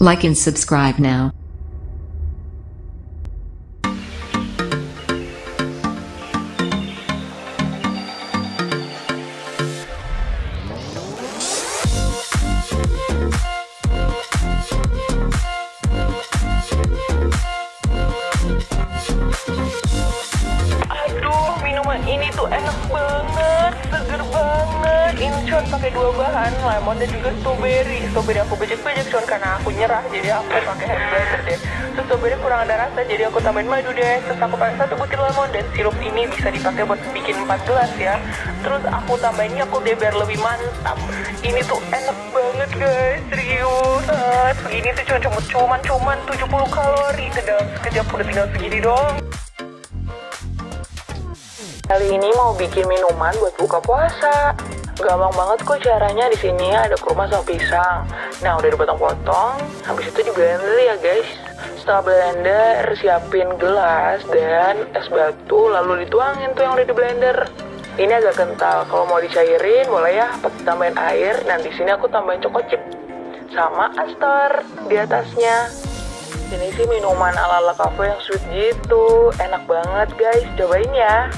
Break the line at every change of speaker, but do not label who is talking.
Like and subscribe now.
Aduh, minuman ini tuh enak banget, seger banget. Ini cuma pakai dua bahan, lemon dan juga strawberry. Strawberry aku bejek-bejek cuma karena aku nyerah, jadi aku pakai hand blender deh. Terus strawberry kurang ada rasa, jadi aku tambahin madu deh. Terus aku pakai satu butir lemon dan sirup ini bisa dipakai buat bikin 4 gelas ya. Terus aku tambahin aku deh biar lebih mantap. Ini tuh enak banget guys, serius. Segini tuh cuma cuman cuman 70 kalori. Dalam sekejap udah tinggal segini dong. Kali ini mau bikin minuman buat buka puasa. Gampang banget kok caranya di sini ada kurma sama pisang. Nah udah dipotong-potong, habis itu di blender ya guys. Setelah blender, siapin gelas dan es batu, lalu dituangin tuh yang udah di blender. Ini agak kental, kalau mau dicairin boleh ya, pakai tambahin air. Dan di sini aku tambahin choco chip sama astar di atasnya. Ini sih minuman ala-ala cafe yang sweet gitu, enak banget guys, cobain ya.